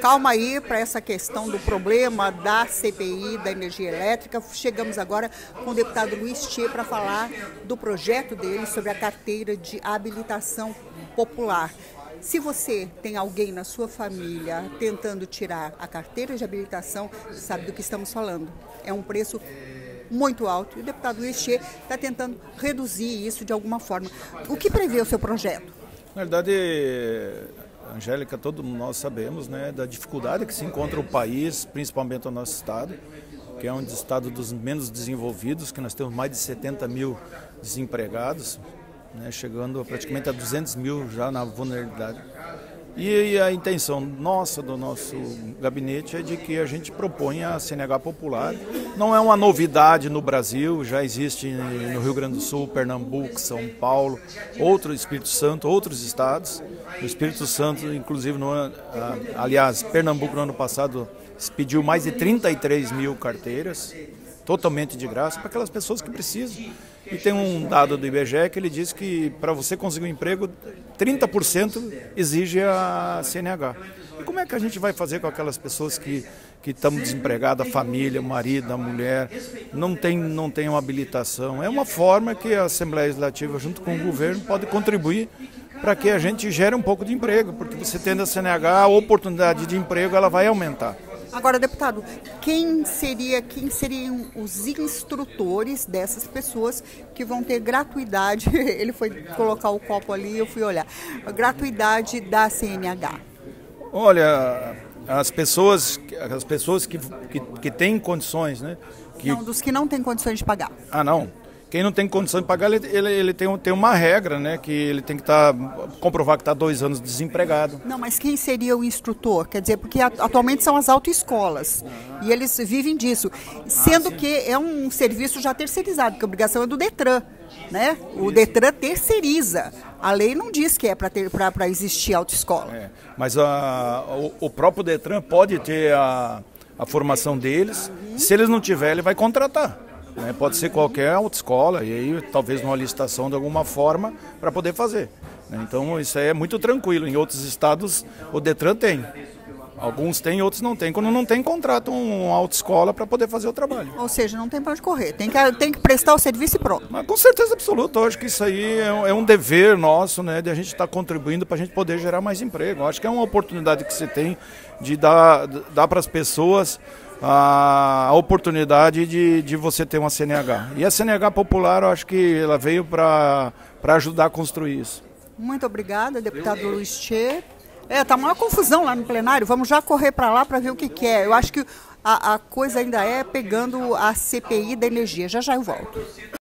calma aí para essa questão do problema da CPI, da energia elétrica. Chegamos agora com o deputado Luiz Tchê para falar do projeto dele sobre a carteira de habilitação popular. Se você tem alguém na sua família tentando tirar a carteira de habilitação, sabe do que estamos falando. É um preço muito alto e o deputado Luiz Tchê está tentando reduzir isso de alguma forma. O que prevê o seu projeto? Na verdade, Angélica, todos nós sabemos né, da dificuldade que se encontra o país, principalmente o nosso estado, que é um estado dos menos desenvolvidos, que nós temos mais de 70 mil desempregados, né, chegando praticamente a 200 mil já na vulnerabilidade. E a intenção nossa, do nosso gabinete, é de que a gente proponha a CNH popular. Não é uma novidade no Brasil, já existe no Rio Grande do Sul, Pernambuco, São Paulo, outro Espírito Santo, outros estados. O Espírito Santo, inclusive, no, aliás, Pernambuco no ano passado pediu mais de 33 mil carteiras, totalmente de graça, para aquelas pessoas que precisam. E tem um dado do IBGE que ele diz que para você conseguir um emprego, 30% exige a CNH. E como é que a gente vai fazer com aquelas pessoas que que estão desempregadas, a família, o marido, a mulher, não tem, não tem uma habilitação? É uma forma que a Assembleia Legislativa, junto com o governo, pode contribuir para que a gente gere um pouco de emprego, porque você tendo a CNH, a oportunidade de emprego ela vai aumentar. Agora, deputado, quem seria, quem seriam os instrutores dessas pessoas que vão ter gratuidade? Ele foi colocar o copo ali, eu fui olhar. A gratuidade da CNH. Olha, as pessoas, as pessoas que, que, que têm condições, né? Que... Não, dos que não têm condições de pagar. Ah, não. Quem não tem condição de pagar, ele, ele, ele tem, tem uma regra, né? Que ele tem que tá, comprovar que está dois anos desempregado. Não, mas quem seria o instrutor? Quer dizer, porque atualmente são as autoescolas e eles vivem disso, sendo ah, que é um serviço já terceirizado, que a obrigação é do Detran, né? O Detran terceiriza. A lei não diz que é para existir autoescola. É, mas a, o, o, próprio Detran pode ter a, a formação deles. Se eles não tiverem, ele vai contratar. Né? Pode ser qualquer autoescola, e aí talvez numa licitação de alguma forma para poder fazer. Né? Então isso aí é muito tranquilo. Em outros estados o Detran tem. Alguns têm, outros não têm. Quando não tem, contratam uma autoescola para poder fazer o trabalho. Ou seja, não tem para onde correr. Tem que, tem que prestar o serviço e pronto. Mas, com certeza absoluta. Eu acho que isso aí é, é um dever nosso, né? De a gente estar tá contribuindo para a gente poder gerar mais emprego. Eu acho que é uma oportunidade que você tem de dar, dar para as pessoas a, oportunidade de, de você ter uma CNH. E a CNH popular, eu acho que ela veio para ajudar a construir isso. Muito obrigada, deputado Luiz Tchê. É, tá uma confusão lá no plenário. Vamos já correr para lá para ver o que, que, é. Eu acho que a, a coisa ainda é pegando a CPI da energia. Já já eu volto.